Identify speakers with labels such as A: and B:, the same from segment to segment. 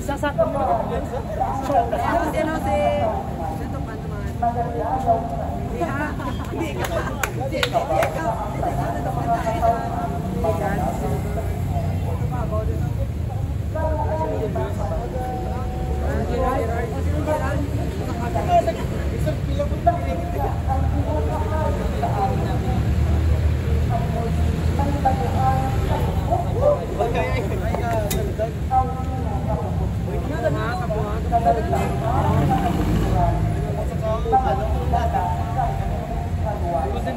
A: Sasaktan mo. Jose, Jose.
B: Ito pa naman. Hindi ha? Hindi ka pa. Hindi, hindi ka. Hindi ka. Hindi ka. Hindi ka. Hindi ka. Pantuman.
C: Golden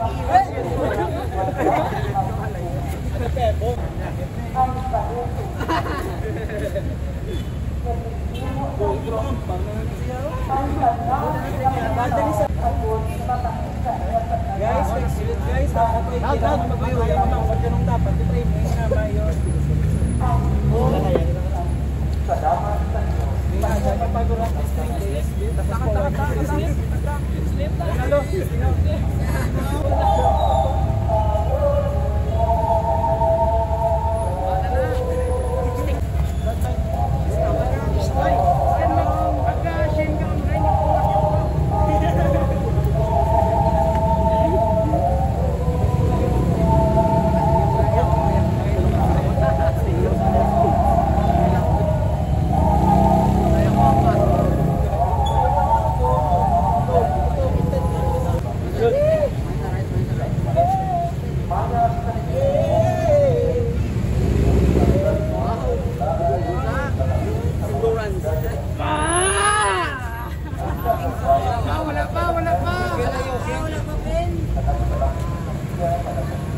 A: Wala pa, wala pa. Wala pa, wala pa, Ben.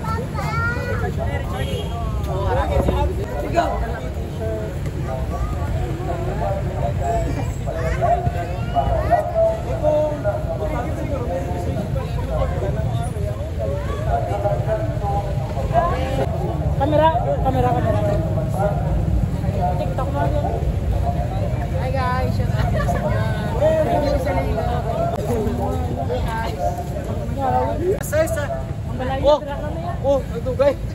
A: Papa! Sigaw!
D: Kamera, kamera, kamera. TikTok mo. Hi guys, shout out to
A: guys. Ah.
D: Ang balayo
A: oh.
D: na
A: kami.
C: Ah. Oh, ito guys.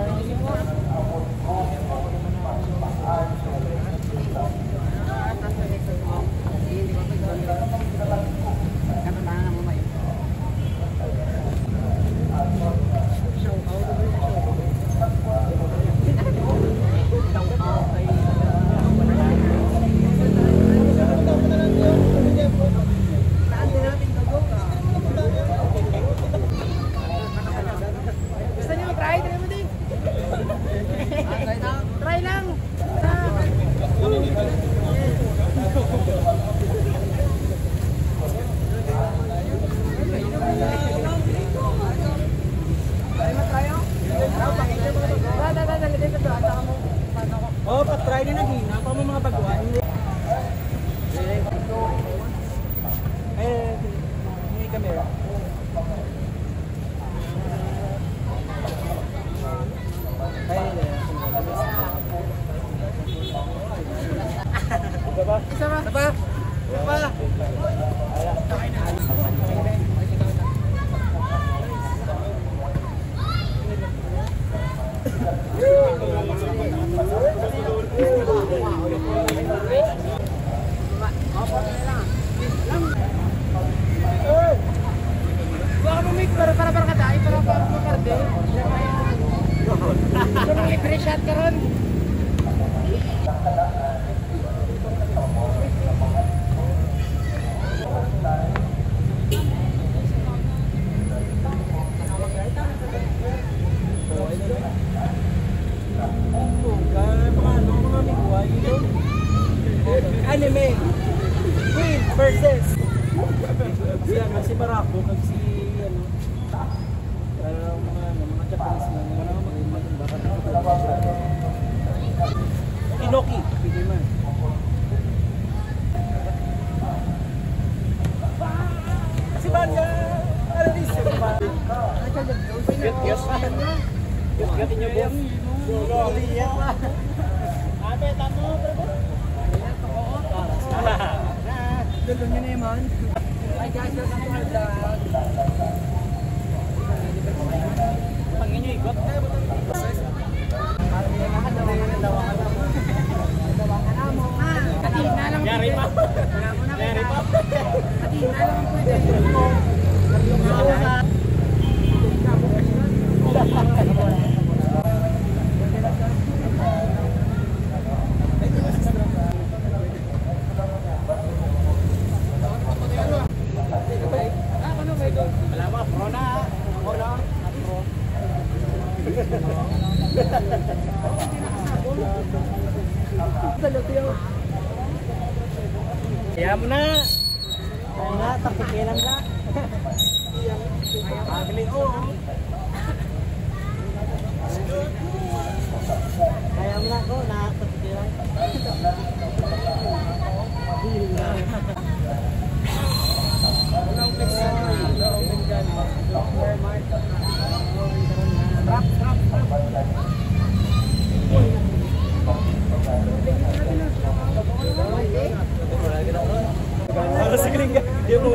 C: Thank you. Anime. Queen versus. Siya nga si Barako, kag si ano. Uh, mga ano, mga Japanese man. Wala nga baka. Inoki. Pili man. Si Banya. Ano di siya ba? Yes, yes. Yes, yes, inyo boss. Ate, tamo, bro.
A: Dulo nyo na man. Hi guys, welcome to vlog.
C: Mo na. Kaya na, tapikilan na. Pagli, oo. Kaya mo na ko. Trap, trap, trap. Wala sa gringga. Di mo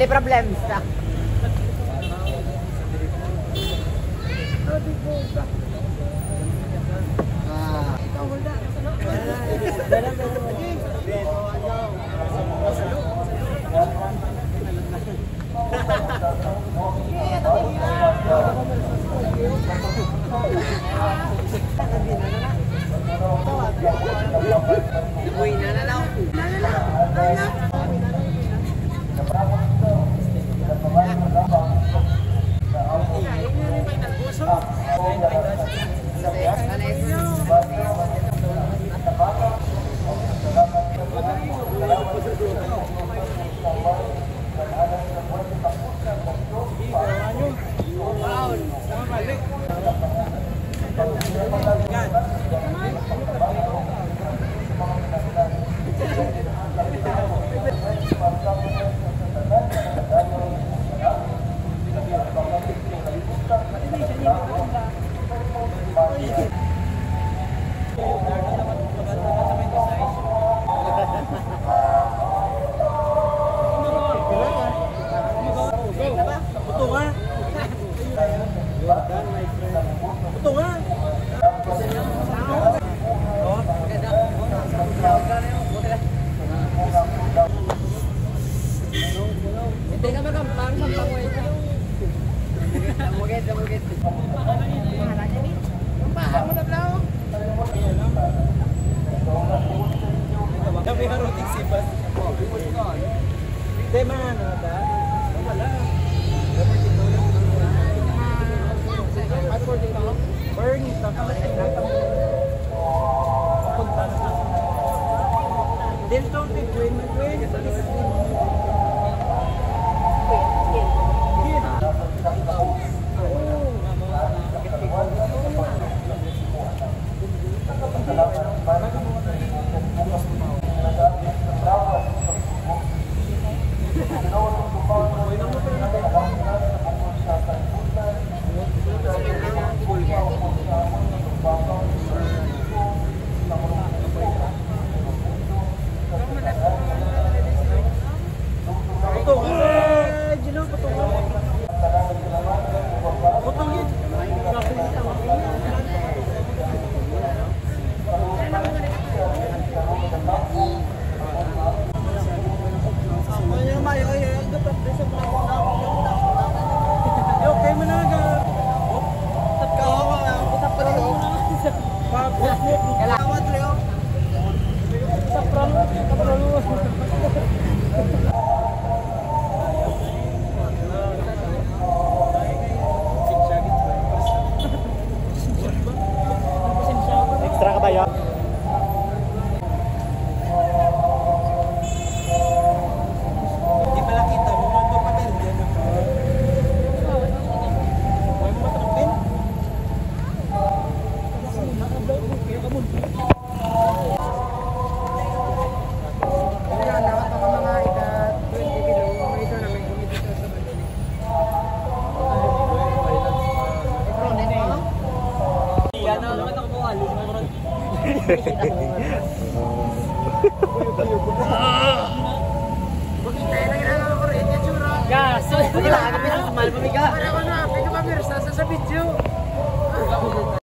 B: Mali problems
C: ta.
A: Ah.